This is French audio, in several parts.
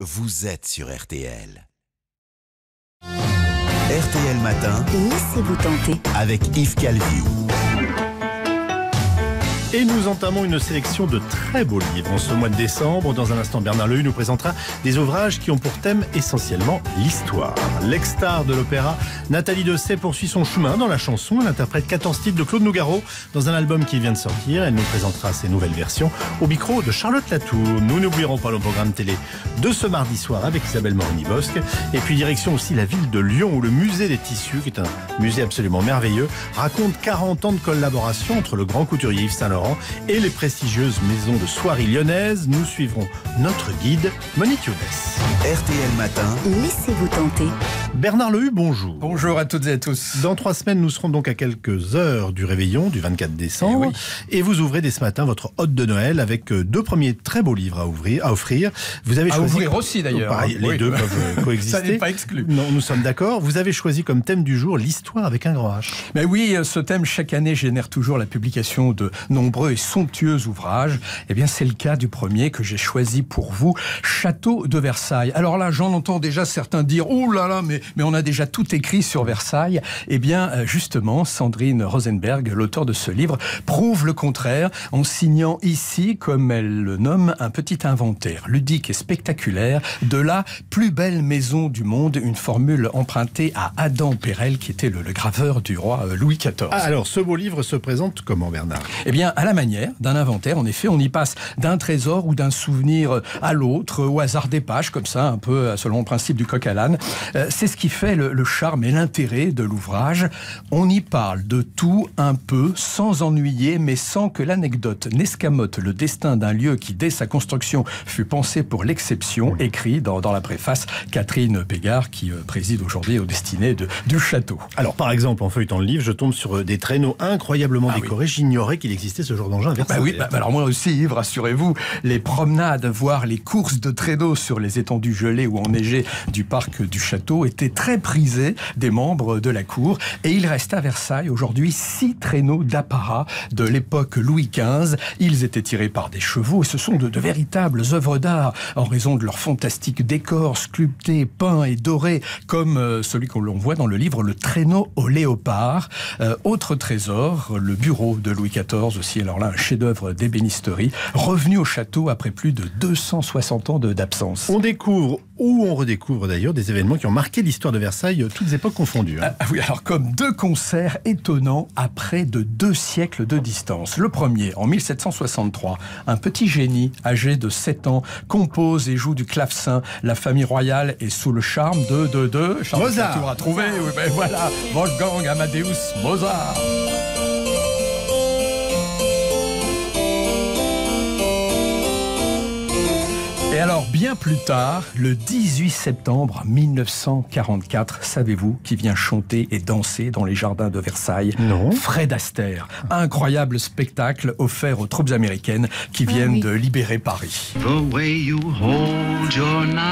vous êtes sur RTL. RTL Matin Laissez-vous tenter. avec Yves Calvi. Et nous entamons une sélection de très beaux livres en ce mois de décembre. Dans un instant, Bernard Lehu nous présentera des ouvrages qui ont pour thème essentiellement l'histoire. L'ex-star de l'opéra, Nathalie Dessay poursuit son chemin dans la chanson. Elle interprète 14 titres de Claude Nougaro dans un album qui vient de sortir. Elle nous présentera ses nouvelles versions au micro de Charlotte Latour. Nous n'oublierons pas le programme télé de ce mardi soir avec Isabelle Morini-Bosque. Et puis direction aussi la ville de Lyon où le musée des tissus, qui est un musée absolument merveilleux, raconte 40 ans de collaboration entre le grand couturier Yves Saint-Laurent et les prestigieuses maisons de soierie lyonnaises. Nous suivrons notre guide, Monique Younes. RTL Matin, Laissez-vous tenter. Bernard Lehu, bonjour. Bonjour à toutes et à tous. Dans trois semaines, nous serons donc à quelques heures du réveillon du 24 décembre. Eh oui. Et vous ouvrez dès ce matin votre hôte de Noël avec euh, deux premiers très beaux livres à, ouvrir, à offrir. Vous avez À choisi... ouvrir aussi, d'ailleurs. Pareil, les deux peuvent euh, coexister. Ça n'est pas exclu. Non, nous sommes d'accord. Vous avez choisi comme thème du jour l'histoire avec un grand H. Mais oui, euh, ce thème chaque année génère toujours la publication de nombreux et somptueux ouvrages. Eh bien, c'est le cas du premier que j'ai choisi pour vous, Château de Versailles. Alors là, j'en entends déjà certains dire "Oh là là, mais mais on a déjà tout écrit sur Versailles." Eh bien, euh, justement, Sandrine Rosenberg, l'auteur de ce livre, prouve le contraire en signant ici, comme elle le nomme, un petit inventaire ludique et spectaculaire de la plus belle maison du monde, une formule empruntée à Adam Perel, qui était le, le graveur du roi euh, Louis XIV. Ah, alors, ce beau livre se présente comment, Bernard? Eh bien, à la manière d'un inventaire, en effet, on y passe d'un trésor ou d'un souvenir à l'autre, au hasard des pages, comme ça, un peu euh, selon le principe du coq à l'âne. Euh, C'est ce qui fait le, le charme et l'intérêt de l'ouvrage? On y parle de tout un peu, sans ennuyer, mais sans que l'anecdote n'escamote le destin d'un lieu qui, dès sa construction, fut pensé pour l'exception, écrit dans, dans la préface Catherine Pégard, qui euh, préside aujourd'hui aux destinées de- du château. Alors, par exemple, en feuilletant le livre, je tombe sur euh, des traîneaux incroyablement Ah oui. décorés. J'ignorais qu'il existait ce genre d'engin Bah oui, bah, bah alors moi aussi, Yves, rassurez-vous, les promenades, voire les courses de traîneaux sur les étendues gelées ou enneigées du parc du château très prisées des membres de la cour. Et il reste à Versailles aujourd'hui six traîneaux d'apparat de l'époque Louis XV. Ils étaient tirés par des chevaux et ce sont de, véritables œuvres d'art en raison de leur fantastique décor sculpté, peint et doré, comme euh, celui que l'on voit dans le livre Le traîneau au léopard. Euh, autre trésor, le bureau de Louis XIV aussi, alors là, un chef-d'œuvre d'ébénisterie, revenu au château après plus de 260 ans d'absence. On découvre ou on redécouvre d'ailleurs des événements qui ont marqué l'histoire de Versailles, euh, toutes époques confondues. hein. Ah oui, alors comme deux concerts étonnants à près de deux siècles de distance. Le premier, en 1763, un petit génie âgé de 7 ans compose et joue du clavecin. La famille royale est sous le charme de... de, de Charles Mozart. Trouvé, oui, ben voilà, Wolfgang Amadeus Mozart. Et alors, bien plus tard, le 18 septembre 1944, savez-vous qui vient chanter et danser dans les jardins de Versailles? Non. Fred Astaire. Incroyable spectacle offert aux troupes américaines qui viennent oui. de libérer Paris. The way you hold your knife,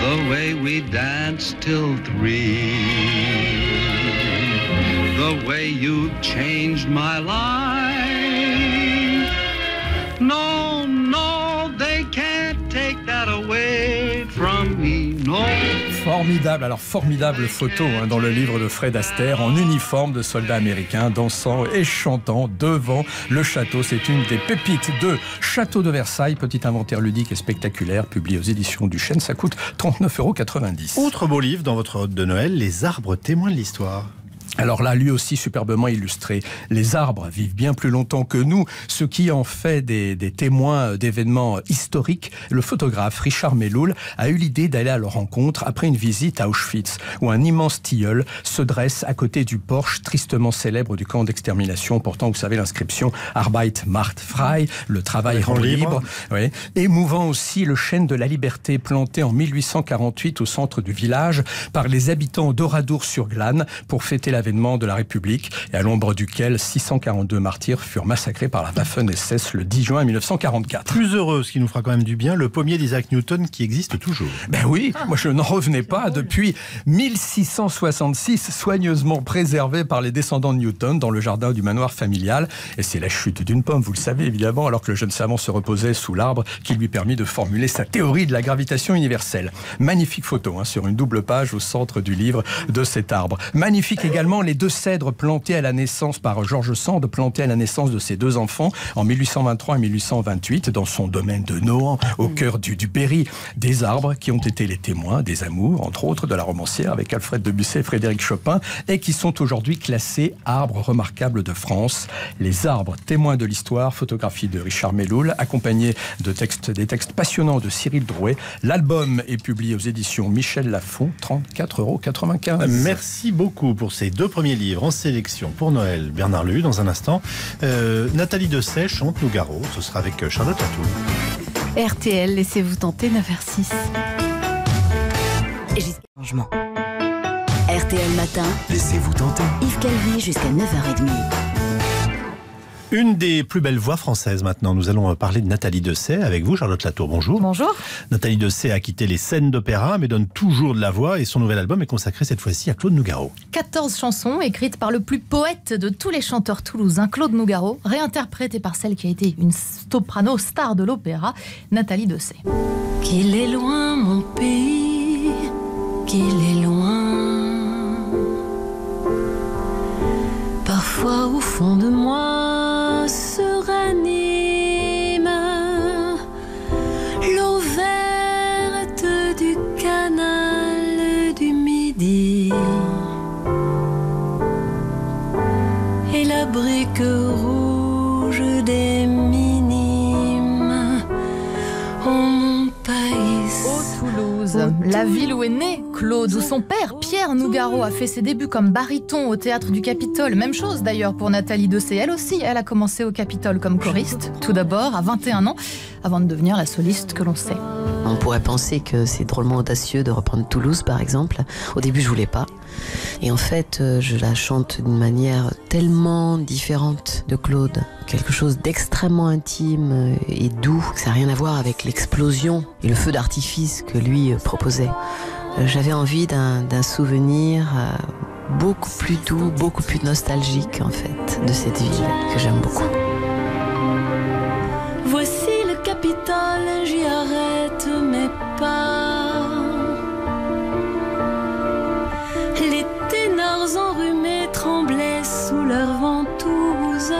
the way we dance till three, the way you changed my life. No, Formidable, alors formidable photo hein, dans le livre de Fred Astaire en uniforme de soldat américain dansant et chantant devant le château. C'est une des pépites de Château de Versailles, petit inventaire ludique et spectaculaire publié aux éditions du Chêne. Ça coûte 39,90 euros. Autre beau livre dans votre hôte de Noël, Les arbres témoins de l'histoire. Alors là, lui aussi superbement illustré. Les arbres vivent bien plus longtemps que nous, ce qui en fait des, des témoins d'événements historiques. Le photographe Richard Melloul a eu l'idée d'aller à leur rencontre après une visite à Auschwitz, où un immense tilleul se dresse à côté du porche tristement célèbre du camp d'extermination, portant, vous savez, l'inscription Arbeit macht frei, le travail Rend libre. libre. Oui. Émouvant aussi le chêne de la liberté planté en 1848 au centre du village par les habitants d'Oradour-sur-Glane pour fêter l'avènement de la République et à l'ombre duquel 642 martyrs furent massacrés par la Waffen-SS le 10 juin 1944. Plus heureux, ce qui nous fera quand même du bien, le pommier d'Isaac Newton qui existe toujours. Ben oui, moi je n'en revenais pas. Depuis 1666, soigneusement préservé par les descendants de Newton dans le jardin du manoir familial. Et c'est la chute d'une pomme, vous le savez évidemment, alors que le jeune savant se reposait sous l'arbre qui lui permit de formuler sa théorie de la gravitation universelle. Magnifique photo hein, sur une double page au centre du livre de cet arbre. Magnifique également les deux cèdres plantés à la naissance par Georges Sand, plantés à la naissance de ses deux enfants en 1823 et 1828 dans son domaine de Nohant, au cœur du, du Berry. Des arbres qui ont été les témoins des amours, entre autres, de la romancière avec Alfred de Musset et Frédéric Chopin, et qui sont aujourd'hui classés arbres remarquables de France. Les arbres témoins de l'histoire, photographie de Richard Melloul, accompagné de textes, des textes passionnants de Cyril Drouet. L'album est publié aux éditions Michel Lafon, 34,95 euros. Merci beaucoup pour ces deux premiers livres en sélection pour Noël. Bernard Lehu, dans un instant. Euh, Nathalie Dessay chante Nougaro. Ce sera avec euh, Charlotte Latour. RTL, laissez-vous tenter 9h06. Et jusqu'à changement. RTL Matin, Laissez-vous tenter. Yves Calvi jusqu'à 9h30. Une des plus belles voix françaises maintenant. Nous allons parler de Nathalie Dessay avec vous, Charlotte Latour. Bonjour. Bonjour. Nathalie Dessay a quitté les scènes d'opéra, mais donne toujours de la voix et son nouvel album est consacré cette fois-ci à Claude Nougaro. 14 chansons écrites par le plus poète de tous les chanteurs toulousains, Claude Nougaro, réinterprétées par celle qui a été une soprano star de l'opéra, Nathalie Dessay. Qu'il est loin mon pays, qu'il est loin. Parfois au fond de moi la brique rouge des minimes. Oh mon pays. Au Toulouse, la ville où est né Claude, où son père, Pierre Nougaro, a fait ses débuts comme baryton au théâtre du Capitole. Même chose d'ailleurs pour Nathalie Dessay. Elle aussi, elle a commencé au Capitole comme choriste, tout d'abord, à 21 ans, avant de devenir la soliste que l'on sait. On pourrait penser que c'est drôlement audacieux de reprendre Toulouse, par exemple. Au début, je voulais pas. Et en fait, euh, je la chante d'une manière tellement différente de Claude. Quelque chose d'extrêmement intime et doux. Ça n'a rien à voir avec l'explosion et le feu d'artifice que lui euh, proposait. Euh, J'avais envie d'un souvenir euh, beaucoup plus doux, beaucoup plus nostalgique, en fait, de cette ville que j'aime beaucoup. Voici le Capitole, j'y arrête mes pas. Les ténors enrhumés tremblaient sous leurs ventouses.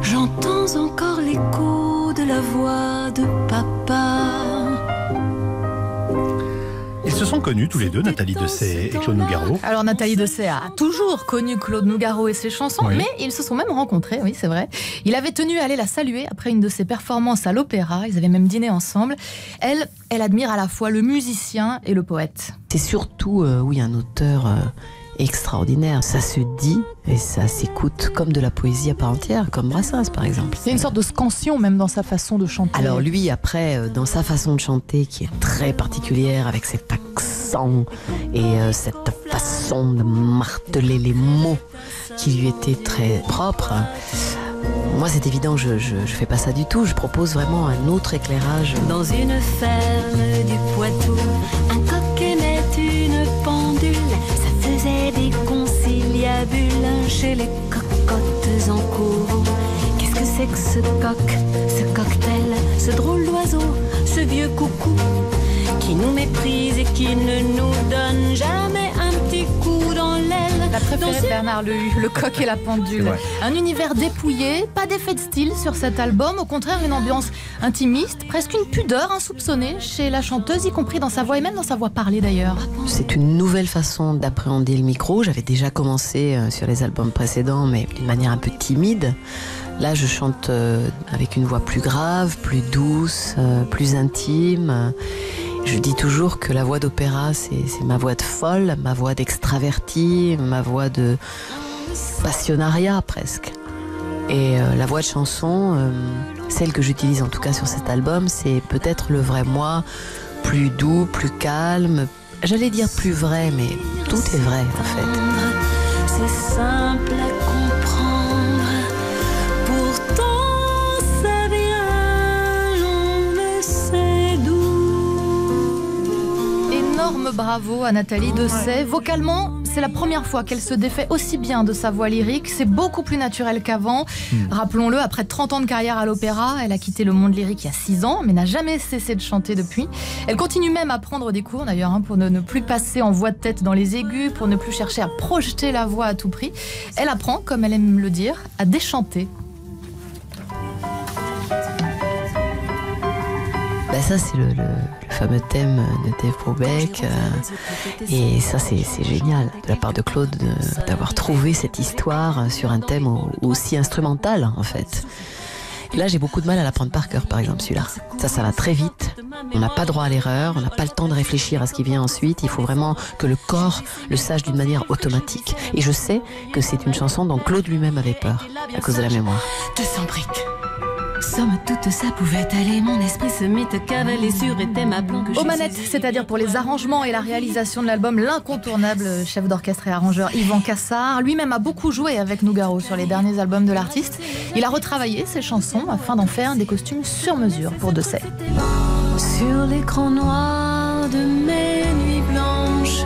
J'entends encore l'écho de la voix de papa. Sont connus tous les deux, Nathalie Dessay et Claude Nougaro. Alors Nathalie Dessay a toujours connu Claude Nougaro et ses chansons, Oui. mais ils se sont même rencontrés, oui c'est vrai. Il avait tenu à aller la saluer après une de ses performances à l'opéra, ils avaient même dîné ensemble. Elle, elle admire à la fois le musicien et le poète. C'est surtout, euh, oui, un auteur euh, extraordinaire. Ça se dit et ça s'écoute comme de la poésie à part entière, comme Brassens par exemple. Il y a une sorte de scansion même dans sa façon de chanter. Alors lui, après, euh, dans sa façon de chanter, qui est très particulière, avec cet accent et euh, cette façon de marteler les mots qui lui était très propre, moi c'est évident, je, je, je fais pas ça du tout. Je propose vraiment un autre éclairage. Dans une ferme du Poitou, un coq aimait une pendule. Chez les cocottes en courant. Qu'est-ce que c'est que ce coq, ce cocktail, ce drôle d'oiseau, ce vieux coucou qui nous méprise et qui ne nous donne jamais préférée de Bernard Lehu, le coq et la pendule. Un univers dépouillé, pas d'effet de style sur cet album, au contraire une ambiance intimiste, presque une pudeur insoupçonnée chez la chanteuse, y compris dans sa voix et même dans sa voix parlée d'ailleurs. C'est une nouvelle façon d'appréhender le micro. J'avais déjà commencé euh, sur les albums précédents, mais d'une manière un peu timide. Là, je chante euh, avec une voix plus grave, plus douce, euh, plus intime. Je dis toujours que la voix d'opéra, c'est ma voix de folle, ma voix d'extraverti, ma voix de passionnariat presque. Et euh, la voix de chanson, euh, celle que j'utilise en tout cas sur cet album, c'est peut-être le vrai moi, plus doux, plus calme, j'allais dire plus vrai, mais tout est vrai en fait. C'est simple bravo à Nathalie Dessay. Vocalement, c'est la première fois qu'elle se défait aussi bien de sa voix lyrique. C'est beaucoup plus naturel qu'avant. Rappelons-le, après 30 ans de carrière à l'opéra, elle a quitté le monde lyrique il y a 6 ans, mais n'a jamais cessé de chanter depuis. Elle continue même à prendre des cours d'ailleurs, hein, pour ne, ne plus passer en voix de tête dans les aigus, pour ne plus chercher à projeter la voix à tout prix. Elle apprend, comme elle aime le dire, à déchanter. Ça c'est le, fameux thème de Dave Brubeck euh, et ça c'est génial de la part de Claude de- d'avoir trouvé cette histoire sur un thème au- aussi instrumental en fait. Là j'ai beaucoup de mal à l'apprendre par cœur par exemple celui-là. Ça ça va très vite, on n'a pas droit à l'erreur, on n'a pas le temps de réfléchir à ce qui vient ensuite, il faut vraiment que le corps le sache d'une manière automatique. Et je sais que c'est une chanson dont Claude lui-même avait peur à cause de la mémoire. 200 briques. Somme toute, ça pouvait aller. Mon esprit se mit à cavaler sur était ma planque. Aux manettes, c'est-à-dire pour les arrangements et la réalisation de l'album, l'incontournable chef d'orchestre et arrangeur Yvan Cassard. Lui-même a beaucoup joué avec Nougaro sur les derniers albums de l'artiste. Il a retravaillé ses chansons afin d'en faire des costumes sur mesure pour Dessay. Sur l'écran noir de mes nuits blanches,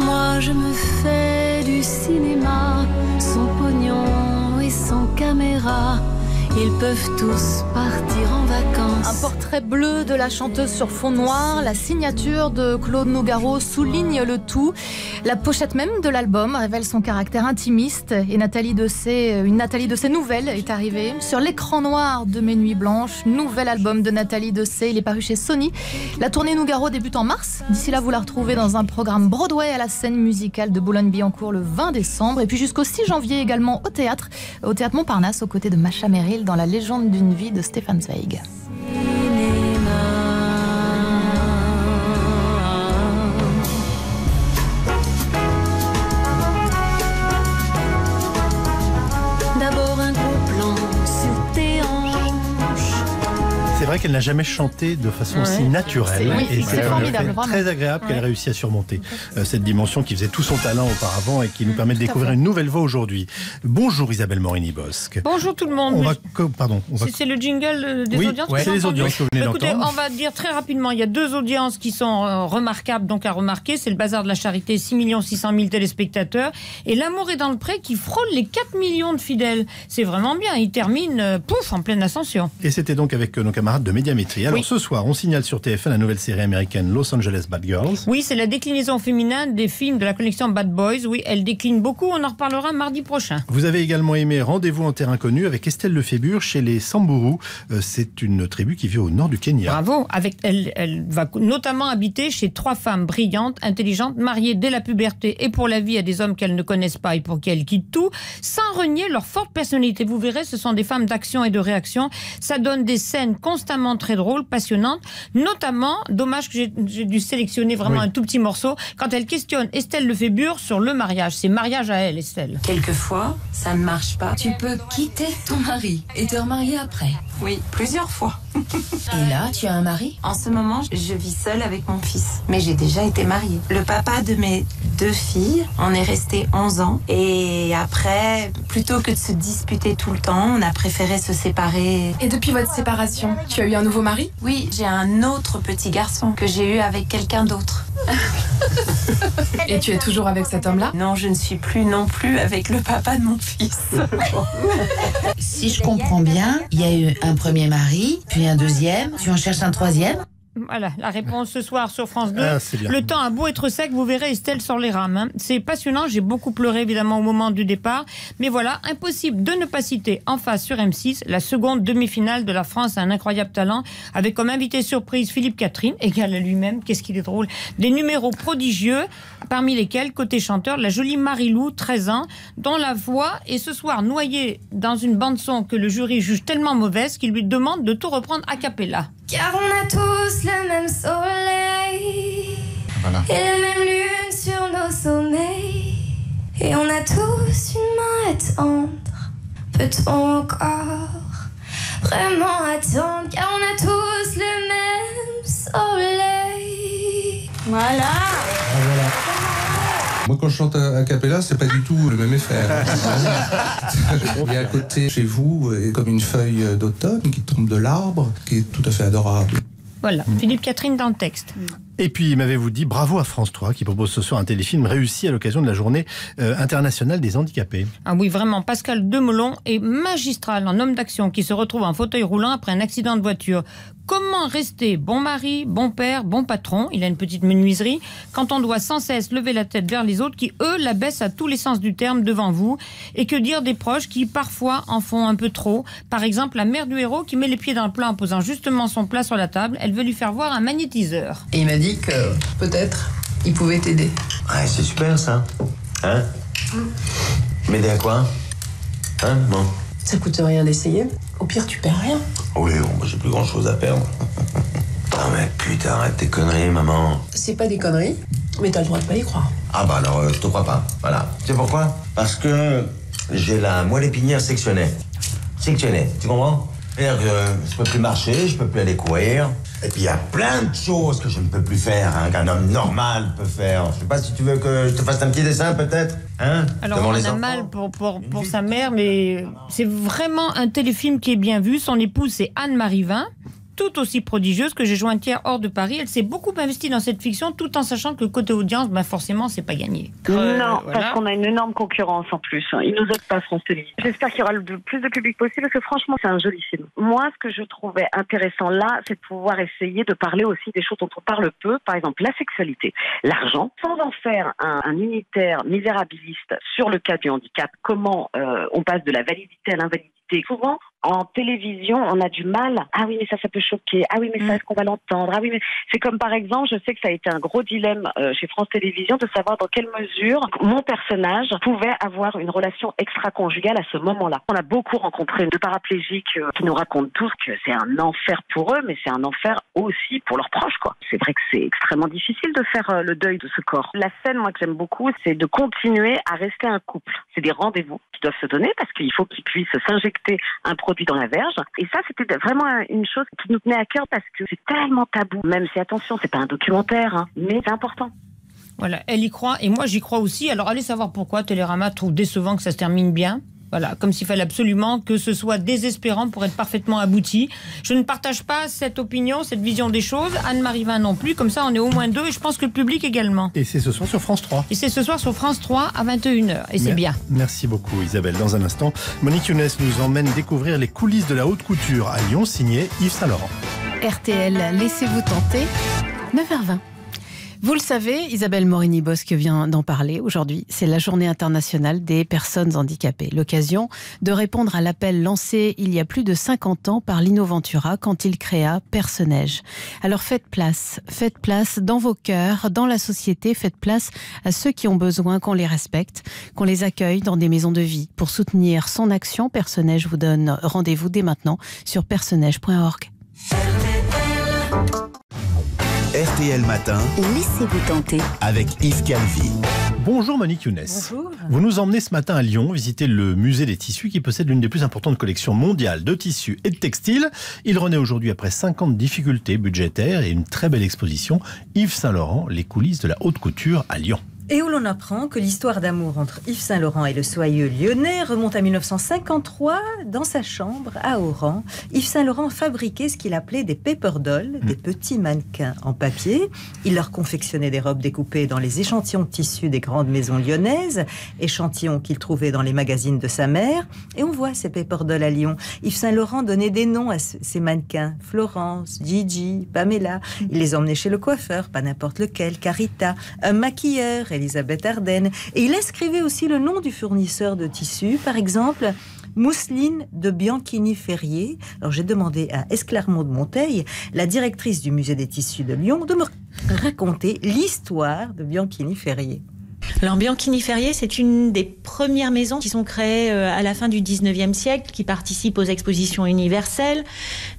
moi je me fais du cinéma sans pognon sans caméra. Ils peuvent tous partir en vacances. Un portrait bleu de la chanteuse sur fond noir, la signature de Claude Nougaro souligne le tout. La pochette même de l'album révèle son caractère intimiste et Nathalie Dessay, une Nathalie Dessay nouvelle est arrivée. Sur l'écran noir de Mes Nuits Blanches, nouvel album de Nathalie Dessay, il est paru chez Sony. La tournée Nougaro débute en mars. D'ici là, vous la retrouvez dans un programme Broadway à la scène musicale de Boulogne-Billancourt le 20 décembre et puis jusqu'au 6 janvier également au théâtre, au théâtre Montparnasse aux côtés de Macha Merrill dans La légende d'une vie de Stéphane Zweig. Vrai qu'elle n'a jamais chanté de façon aussi naturelle. Oui, et c'est formidable, très agréable qu'elle Ouais. réussi à surmonter euh, cette dimension qui faisait tout son talent auparavant et qui nous permet de découvrir une nouvelle voix aujourd'hui. Bonjour Isabelle Morini-Bosque. Bonjour tout le monde. On va, co- pardon, va C'est le jingle euh, des Oui, audiences ouais, c'est les audiences que vous venez Bah, Écoutez, on va dire très rapidement, il y a deux audiences qui sont euh, remarquables, donc à remarquer. C'est le Bazar de la Charité, 6 600 000 téléspectateurs. Et L'amour est dans le pré qui frôle les 4 millions de fidèles. C'est vraiment bien. Il termine, euh, pouf, en pleine ascension. Et c'était donc avec nos camarades de Médiamétrie. Alors Oui. ce soir, on signale sur TF1 la nouvelle série américaine Los Angeles Bad Girls. Oui, c'est la déclinaison féminine des films de la collection Bad Boys. Oui, elle décline beaucoup. On en reparlera mardi prochain. Vous avez également aimé Rendez-vous en terrain connu avec Estelle Lefébure chez les Samburu. Euh, C'est une tribu qui vit au nord du Kenya. Bravo. Avec elle, elle va notamment habiter chez trois femmes brillantes, intelligentes, mariées dès la puberté et pour la vie à des hommes qu'elles ne connaissent pas et pour qui elles quittent tout, sans renier leur forte personnalité. Vous verrez, ce sont des femmes d'action et de réaction. Ça donne des scènes constamment très drôles, passionnantes. Notamment, dommage que j'ai- j'ai dû sélectionner vraiment Oui. un tout petit morceau, quand elle questionne Estelle Lefébure sur le mariage. C'est mariage à elle, Estelle. Quelquefois, ça ne marche pas. Tu peux quitter ton mari et te remarier après. Oui, plusieurs fois. Et là, tu as un mari? En ce moment, je vis seule avec mon fils. Mais j'ai déjà été mariée. Le papa de mes deux filles, on est resté 11 ans. Et après, plutôt que de se disputer tout le temps, on a préféré se séparer. Et depuis votre séparation, tu as eu un nouveau mari? Oui, j'ai un autre petit garçon que j'ai eu avec quelqu'un d'autre. Et tu es toujours avec cet homme-là? Non, je ne suis plus non plus avec le papa de mon fils. Si je comprends bien, il y a eu un premier mari, puis un deuxième, tu en cherches un troisième Voilà, la réponse ce soir sur France 2. Ah, le temps a beau être sec, vous verrez Estelle sur les rames. hein. C'est passionnant, j'ai beaucoup pleuré évidemment au moment du départ. Mais voilà, impossible de ne pas citer en face sur M6 la seconde demi-finale de la France à un incroyable talent, avec comme invité surprise Philippe Catherine, égal à lui-même, qu'est-ce qu'il est drôle. Des numéros prodigieux, parmi lesquels, côté chanteur, la jolie Marilou, 13 ans, dont la voix est ce soir noyée dans une bande-son que le jury juge tellement mauvaise qu'il lui demande de tout reprendre a cappella. Car on a tous le même soleil et la même lune sur nos sommeils. Et on a tous une main à tendre. Peut-on encore vraiment attendre? Car on a tous le même soleil. Voilà. Moi, quand je chante a a cappella, c'est pas du tout le même effet. Il y a à côté, chez vous, euh, comme une feuille d'automne qui tombe de l'arbre, qui est tout à fait adorable. Voilà, Philippe Catherine dans le texte. Et puis, m'avez-vous dit bravo à France 3 qui propose ce soir un téléfilm réussi à l'occasion de la journée euh, internationale des handicapés. Ah oui, vraiment, Pascal Demelon est magistral en homme d'action qui se retrouve en fauteuil roulant après un accident de voiture. Comment rester bon mari, bon père, bon patron? Il a une petite menuiserie quand on doit sans cesse lever la tête vers les autres qui, eux, la baissent à tous les sens du terme devant vous. Et que dire des proches qui, parfois, en font un peu trop? Par exemple, la mère du héros qui met les pieds dans le plat en posant justement son plat sur la table. Elle veut lui faire voir un magnétiseur. Et il m'a dit que peut-être il pouvait t'aider. Ouais, c'est super ça. Hein? M'aider à quoi? Hein? Bon. Ça coûte rien d'essayer. Au pire, tu perds rien. Oui, bon, moi, j'ai plus grand chose à perdre. Ah mais putain, arrête tes conneries, maman. C'est pas des conneries, mais t'as le droit de pas y croire. Ah bah alors, euh, je te crois pas. Voilà. Tu sais pourquoi? Parce que j'ai la moelle épinière sectionnée. Sectionnée, tu comprends? C'est-à-dire que je peux plus marcher, je peux plus aller courir. Et puis il y a plein de choses que je ne peux plus faire, hein, qu'un homme normal peut faire. Je sais pas si tu veux que je te fasse un petit dessin peut-être? Hein Alors Devant on les a enfants. mal pour, pour, pour sa mère, mais c'est vraiment un téléfilm qui est bien vu. Son épouse, c'est Anne-Marie Vin, tout aussi prodigieuse que j'ai joint hier hors de Paris. Elle s'est beaucoup investie dans cette fiction, tout en sachant que côté audience, ben forcément, c'est pas gagné. Euh, non, voilà. parce qu'on a une énorme concurrence en plus. Ils nous aident pas, France. J'espère qu'il y aura le plus de public possible parce que franchement, c'est un joli film. Moi, ce que je trouvais intéressant là, c'est de pouvoir essayer de parler aussi des choses dont on parle peu, par exemple la sexualité, l'argent, sans en faire un, un unitaire misérabiliste sur le cas du handicap. Comment euh, on passe de la validité à l'invalidité? Souvent, en télévision, on a du mal. Ah oui, mais ça, ça peut choquer. Ah oui, mais ça, est-ce qu'on va l'entendre? Ah oui, mais c'est comme par exemple, je sais que ça a été un gros dilemme euh, chez France Télévisions de savoir dans quelle mesure mon personnage pouvait avoir une relation extra-conjugale à ce moment-là. On a beaucoup rencontré de paraplégiques euh, qui nous racontent tous que c'est un enfer pour eux, mais c'est un enfer aussi pour leurs proches, quoi. C'est vrai que c'est extrêmement difficile de faire euh, le deuil de ce corps. La scène, moi, que j'aime beaucoup, c'est de continuer à rester un couple. C'est des rendez-vous qui doivent se donner parce qu'il faut qu'ils puissent s'injecter un produit dans la verge. Et ça, c'était vraiment une chose qui nous tenait à cœur parce que c'est tellement tabou. Même si, attention, c'est pas un documentaire, hein, mais c'est important. Voilà, elle y croit et moi j'y crois aussi. Alors allez savoir pourquoi Télérama trouve décevant que ça se termine bien. Voilà, comme s'il fallait absolument que ce soit désespérant pour être parfaitement abouti. Je ne partage pas cette opinion, cette vision des choses. Anne-Marie Vin non plus. Comme ça, on est au moins deux et je pense que le public également. Et c'est ce soir sur France 3. Et c'est ce soir sur France 3 à 21h. Et c'est bien. Merci beaucoup Isabelle. Dans un instant, Monique Younes nous emmène découvrir les coulisses de la haute couture à Lyon, signé Yves Saint-Laurent. RTL, laissez-vous tenter. 9h20. Vous le savez, Isabelle Morini-Bosque vient d'en parler aujourd'hui. C'est la journée internationale des personnes handicapées. L'occasion de répondre à l'appel lancé il y a plus de 50 ans par Lino Ventura quand il créa Personnage. Alors faites place, faites place dans vos cœurs, dans la société, faites place à ceux qui ont besoin qu'on les respecte, qu'on les accueille dans des maisons de vie. Pour soutenir son action, Personnage vous donne rendez-vous dès maintenant sur personnage.org. RTL Matin Laissez-vous tenter. avec Yves Calvi. Bonjour Monique Younes. Vous nous emmenez ce matin à Lyon visiter le musée des tissus qui possède l'une des plus importantes collections mondiales de tissus et de textiles. Il renaît aujourd'hui après 50 difficultés budgétaires et une très belle exposition. Yves Saint-Laurent, les coulisses de la haute couture à Lyon. Et où l'on apprend que l'histoire d'amour entre Yves Saint-Laurent et le soyeux lyonnais remonte à 1953 dans sa chambre à Oran. Yves Saint-Laurent fabriquait ce qu'il appelait des paper dolls, des petits mannequins en papier. Il leur confectionnait des robes découpées dans les échantillons de tissus des grandes maisons lyonnaises, échantillons qu'il trouvait dans les magazines de sa mère. Et on voit ces paper dolls à Lyon. Yves Saint-Laurent donnait des noms à ce- ces mannequins. Florence, Gigi, Pamela. Il les emmenait chez le coiffeur, pas n'importe lequel, Carita, un maquilleur, Elisabeth Arden. Et il inscrivait aussi le nom du fournisseur de tissus, par exemple. Mousseline de Bianchini Ferrier. Alors j'ai demandé à Esclarmont de Monteil, la directrice du musée des tissus de Lyon, de me raconter l'histoire de Bianchini Ferrier. Alors Bianchini c'est une des premières maisons qui sont créées euh, à la fin du 19e siècle, qui participent aux expositions universelles,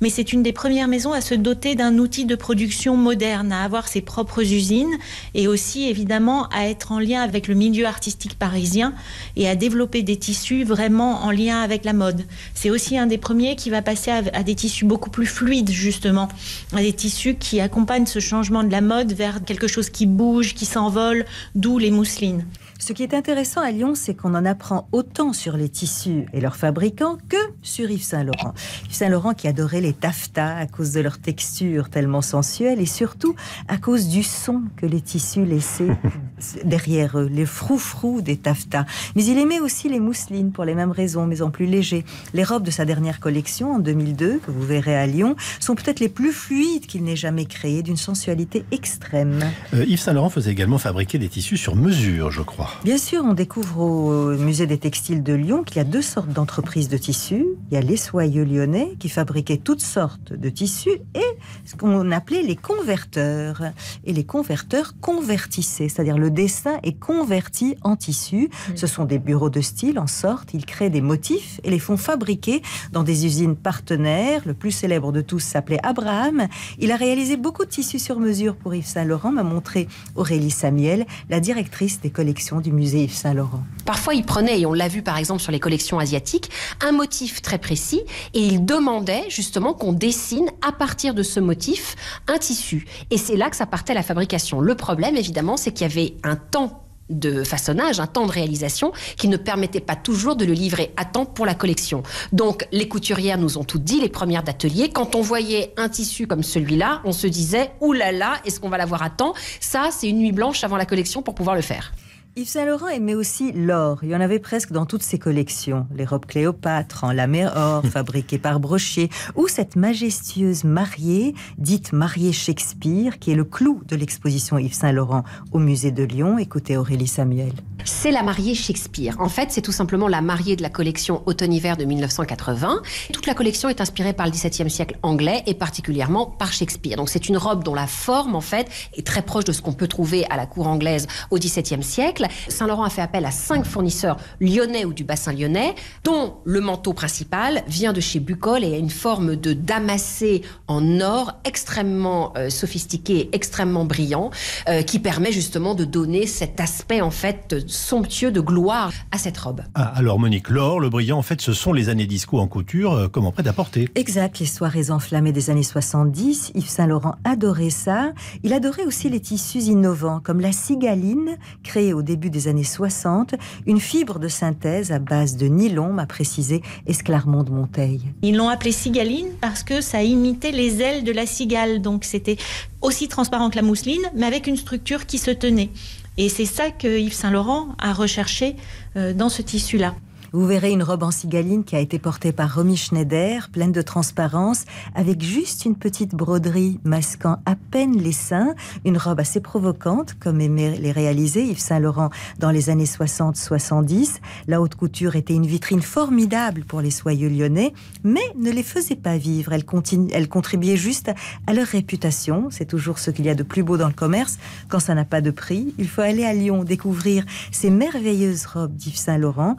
mais c'est une des premières maisons à se doter d'un outil de production moderne, à avoir ses propres usines et aussi évidemment à être en lien avec le milieu artistique parisien et à développer des tissus vraiment en lien avec la mode. C'est aussi un des premiers qui va passer à, à des tissus beaucoup plus fluides justement, à des tissus qui accompagnent ce changement de la mode vers quelque chose qui bouge, qui s'envole, d'où les mousselines. Jocelyne. Ce qui est intéressant à Lyon, c'est qu'on en apprend autant sur les tissus et leurs fabricants que sur Yves Saint Laurent. Yves Saint Laurent qui adorait les taffetas à cause de leur texture tellement sensuelle et surtout à cause du son que les tissus laissaient derrière eux, les froufrous des taffetas. Mais il aimait aussi les mousselines pour les mêmes raisons, mais en plus léger. Les robes de sa dernière collection en 2002, que vous verrez à Lyon, sont peut-être les plus fluides qu'il n'ait jamais créées, d'une sensualité extrême. Euh, Yves Saint Laurent faisait également fabriquer des tissus sur mesure, je crois. Bien sûr, on découvre au musée des textiles de Lyon qu'il y a deux sortes d'entreprises de tissus. Il y a les soyeux lyonnais qui fabriquaient toutes sortes de tissus et ce qu'on appelait les converteurs. Et les converteurs convertissaient, c'est-à-dire le dessin est converti en tissu. Ce sont des bureaux de style en sorte, ils créent des motifs et les font fabriquer dans des usines partenaires. Le plus célèbre de tous s'appelait Abraham. Il a réalisé beaucoup de tissus sur mesure pour Yves Saint Laurent, m'a montré Aurélie Samuel, la directrice des collections du musée Yves Saint Laurent. Parfois, il prenait, et on l'a vu par exemple sur les collections asiatiques, un motif très précis et il demandait justement qu'on dessine à partir de ce motif un tissu. Et c'est là que ça partait la fabrication. Le problème, évidemment, c'est qu'il y avait un temps de façonnage, un temps de réalisation qui ne permettait pas toujours de le livrer à temps pour la collection. Donc les couturières nous ont tout dit, les premières d'atelier, quand on voyait un tissu comme celui-là, on se disait « Ouh là là, est-ce qu'on va l'avoir à temps ?» Ça, c'est une nuit blanche avant la collection pour pouvoir le faire. Yves Saint Laurent aimait aussi l'or. Il y en avait presque dans toutes ses collections. Les robes Cléopâtre en lamé or, fabriquées par Brochier, ou cette majestueuse mariée, dite mariée Shakespeare, qui est le clou de l'exposition Yves Saint Laurent au musée de Lyon. Écoutez Aurélie Samuel. C'est la mariée Shakespeare. En fait, c'est tout simplement la mariée de la collection automne-hiver de 1980. Toute la collection est inspirée par le XVIIe siècle anglais et particulièrement par Shakespeare. Donc c'est une robe dont la forme, en fait, est très proche de ce qu'on peut trouver à la cour anglaise au XVIIe siècle. Saint-Laurent a fait appel à cinq fournisseurs lyonnais ou du bassin lyonnais, dont le manteau principal vient de chez Bucol et a une forme de damassé en or extrêmement euh, sophistiqué et extrêmement brillant, euh, qui permet justement de donner cet aspect en fait somptueux de gloire à cette robe. Ah, alors Monique, l'or, le brillant, en fait, ce sont les années disco en couture, euh, comme en prêt-à-porter. Exact, les soirées enflammées des années 70. Yves Saint Laurent adorait ça. Il adorait aussi les tissus innovants, comme la cigaline, créée au début des années 60, une fibre de synthèse à base de nylon, m'a précisé Esclarmont de Monteil. Ils l'ont appelée cigaline parce que ça imitait les ailes de la cigale, donc c'était aussi transparent que la mousseline, mais avec une structure qui se tenait. Et c'est ça que Yves Saint Laurent a recherché euh, dans ce tissu-là. Vous verrez une robe en cigaline qui a été portée par Romy Schneider, pleine de transparence, avec juste une petite broderie masquant à peine les seins. Une robe assez provocante, comme aimait les réaliser Yves Saint Laurent dans les années 60-70. La haute couture était une vitrine formidable pour les soyeux lyonnais, mais ne les faisait pas vivre. Elle, contribuait juste à leur réputation. C'est toujours ce qu'il y a de plus beau dans le commerce. Quand ça n'a pas de prix, il faut aller à Lyon découvrir ces merveilleuses robes d'Yves Saint Laurent,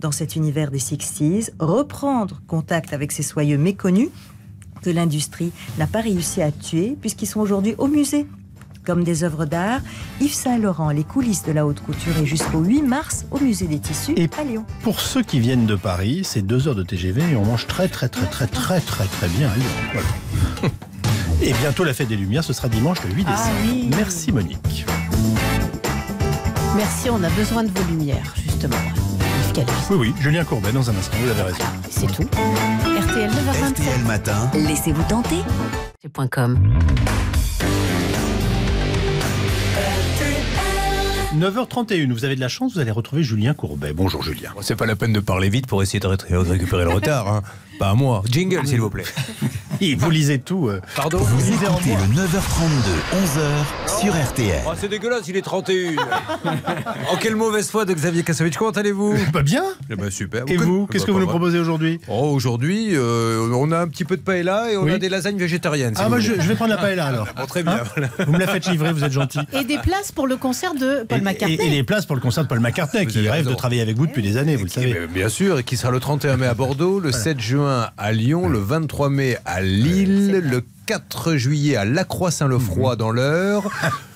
dans cet univers des 60s, reprendre contact avec ces soyeux méconnus que l'industrie n'a pas réussi à tuer, puisqu'ils sont aujourd'hui au musée comme des œuvres d'art. Yves Saint-Laurent, les coulisses de la haute couture et jusqu'au 8 mars au musée des tissus Et à Lyon. Pour ceux qui viennent de Paris, c'est deux heures de TGV et on mange très très très très très très très bien à Lyon. Voilà. Et bientôt la fête des Lumières, ce sera dimanche le 8 Ah décembre. oui. Merci Monique. Merci, on a besoin de vos lumières, justement. Calvi. Oui, oui, Julien Courbet dans un instant, vous avez raison. C'est tout. RTL 9h27. RTL Matin. Laissez-vous tenter. .com. 9h31, vous avez de la chance, vous allez retrouver Julien Courbet. Bonjour Julien. C'est pas la peine de parler vite pour essayer de ré- récupérer le retard. hein. Pas à moi. Jingle, s'il vous plaît. Vous lisez tout. euh. Pardon Vous lisez en écoutez moi. le 9h32, 11h sur RTL. Oh, c'est dégueulasse, il est 31. en quelle mauvaise foi de Xavier Kassovitch. Comment allez-vous Pas bien. Eh ben, super. Et vous, Eh qu'est-ce ben, que vous nous vrai. proposez aujourd'hui Oh, aujourd'hui, euh, on a un petit peu de paella et on Oui. a des lasagnes végétariennes. si Ah, vous moi, je, vais prendre la paella alors. Bon, très bien. Hein voilà. vous me la faites livrer, vous êtes gentil. Et des places pour le concert de Paul Et- McCartney. Et, et les places pour le concert de Paul McCartney, qui rêve raison. de travailler avec vous depuis des années, vous le Eh savez. ben, Bien sûr, et qui sera le 31 mai à Bordeaux, le 7 juin à Lyon, le 23 mai à Lille, le 4 juillet à Lacroix-Saint-Lefroy dans l'Eure,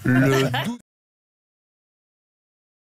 le 12